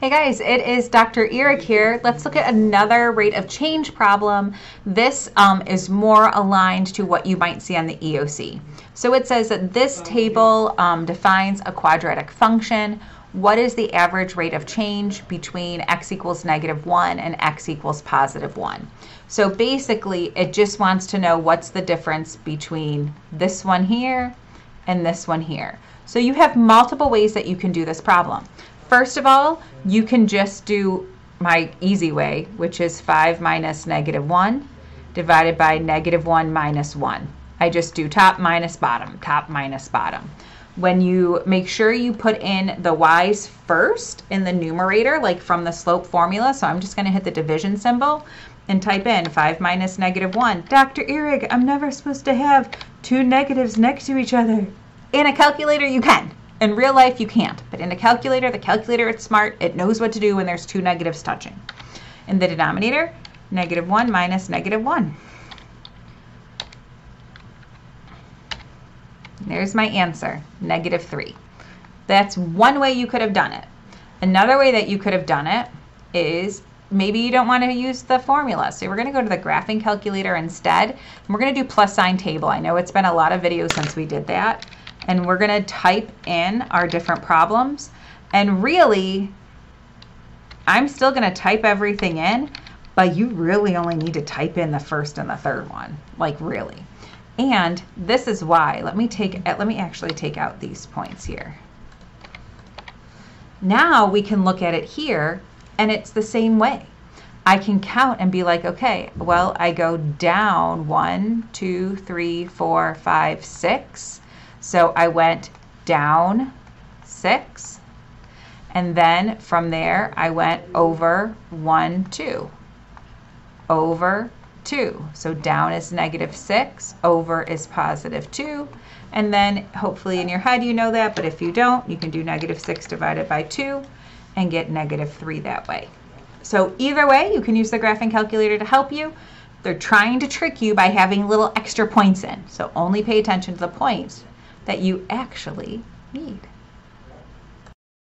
Hey guys, it is Dr. Ihrig here. Let's look at another rate of change problem. This um, is more aligned to what you might see on the EOC. So it says that this table um, defines a quadratic function. What is the average rate of change between x equals negative 1 and x equals positive 1? So basically, it just wants to know what's the difference between this one here and this one here. So you have multiple ways that you can do this problem. First of all, you can just do my easy way, which is 5 minus negative 1 divided by negative 1 minus 1. I just do top minus bottom, top minus bottom. When you make sure you put in the y's first in the numerator, like from the slope formula, so I'm just going to hit the division symbol and type in 5 minus negative 1. Dr. Ihrig, I'm never supposed to have two negatives next to each other. In a calculator, you can. In real life, you can't, but in a calculator, the calculator, it's smart. It knows what to do when there's two negatives touching. In the denominator, negative 1 minus negative 1. There's my answer, negative 3. That's one way you could have done it. Another way that you could have done it is maybe you don't want to use the formula. So we're going to go to the graphing calculator instead. And we're going to do plus sign table. I know it's been a lot of videos since we did that and we're going to type in our different problems. And really, I'm still going to type everything in, but you really only need to type in the first and the third one, like really. And this is why, let me take, uh, let me actually take out these points here. Now we can look at it here and it's the same way. I can count and be like, okay, well, I go down one, two, three, four, five, six. So I went down six, and then from there I went over one, two, over two. So down is negative six, over is positive two, and then hopefully in your head you know that, but if you don't, you can do negative six divided by two and get negative three that way. So either way, you can use the graphing calculator to help you. They're trying to trick you by having little extra points in. So only pay attention to the points that you actually need.